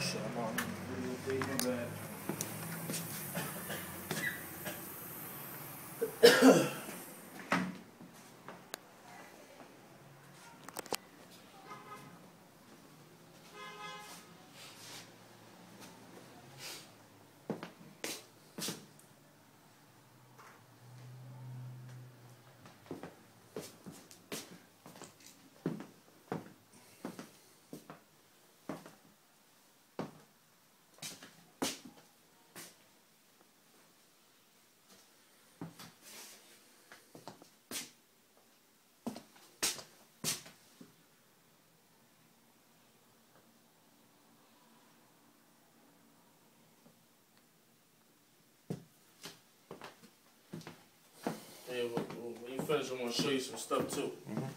action on the data that finish, I'm gonna show you some stuff too. Mhm.